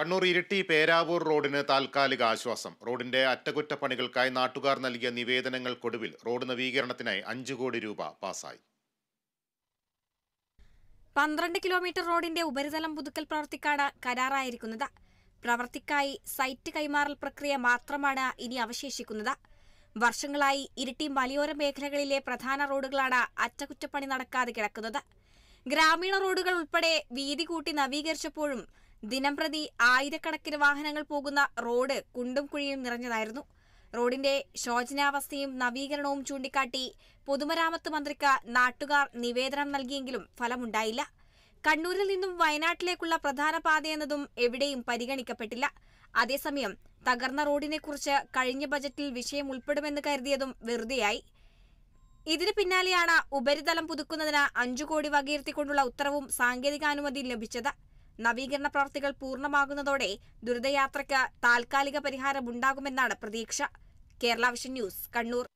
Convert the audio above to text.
കണ്ണൂർ ഇരിട്ടി പേരാവൂർ റോഡിന് താൽക്കാലിക ആശ്വാസം. റോഡിന്റെ അറ്റകുറ്റപ്പണികൾക്കായി നാട്ടുകാർ നൽകിയ നിവേദനങ്ങൾക്കൊടുവിൽ റോഡ് നവീകരണത്തിനായി അഞ്ചു കോടി രൂപ പാസായി. പന്ത്രണ്ട് കിലോമീറ്റർ റോഡിന്റെ ഉപരിതലം പുതുക്കൽ പ്രവൃത്തിക്കാണ് കരാറായിരിക്കുന്നത്. പ്രവർത്തിക്കായി സൈറ്റ് കൈമാറൽ പ്രക്രിയ മാത്രമാണ് ഇനി അവശേഷിക്കുന്നത്. വർഷങ്ങളായി ഇരിട്ടി മലയോര മേഖലകളിലെ പ്രധാന റോഡുകളാണ് അറ്റകുറ്റപ്പണി നടക്കാതെ കിടക്കുന്നത്. ഗ്രാമീണ റോഡുകൾ ഉൾപ്പെടെ വീതി കൂട്ടി നവീകരിച്ചപ്പോഴും ദിനംപ്രതി ആയിരക്കണക്കിന് വാഹനങ്ങൾ പോകുന്ന റോഡ് കുണ്ടും കുഴിയും നിറഞ്ഞതായിരുന്നു. റോഡിന്റെ ശോചനാവസ്ഥയും നവീകരണവും ചൂണ്ടിക്കാട്ടി പൊതുമരാമത്ത് മന്ത്രിക്ക് നാട്ടുകാർ നിവേദനം നൽകിയെങ്കിലും ഫലമുണ്ടായില്ല. കണ്ണൂരിൽ നിന്നും വയനാട്ടിലേക്കുള്ള പ്രധാന പാതയെന്നതും എവിടെയും പരിഗണിക്കപ്പെട്ടില്ല. അതേസമയം തകർന്ന റോഡിനെക്കുറിച്ച് കഴിഞ്ഞ ബജറ്റിൽ വിഷയം ഉൾപ്പെടുമെന്ന് കരുതിയതും വെറുതെയായി. ഇതിന് പിന്നാലെയാണ് ഉപരിതലം പുതുക്കുന്നതിന് അഞ്ചു കോടി വകയിരുത്തിക്കൊണ്ടുള്ള ഉത്തരവും സാങ്കേതികാനുമതി ലഭിച്ചത്. നവീകരണ പ്രവർത്തികൾ പൂർണമാകുന്നതോടെ ദുരിതയാത്രയ്ക്ക് താൽക്കാലിക പരിഹാരമുണ്ടാകുമെന്നാണ് പ്രതീക്ഷ. Kerala vision news Kannur.